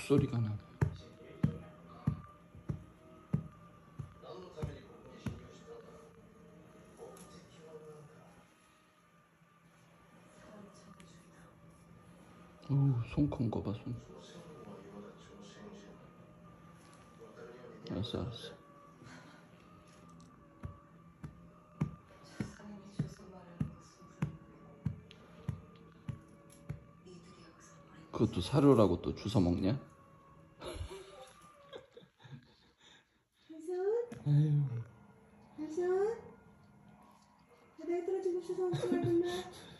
소리가 나. 어우, 손큰거 봐, 손. 알았어, 알았어. 그것도 사료라고 또 주워 먹냐? 아유, 한손. 바닥에 떨어지고 싶어서 아프나? 한손.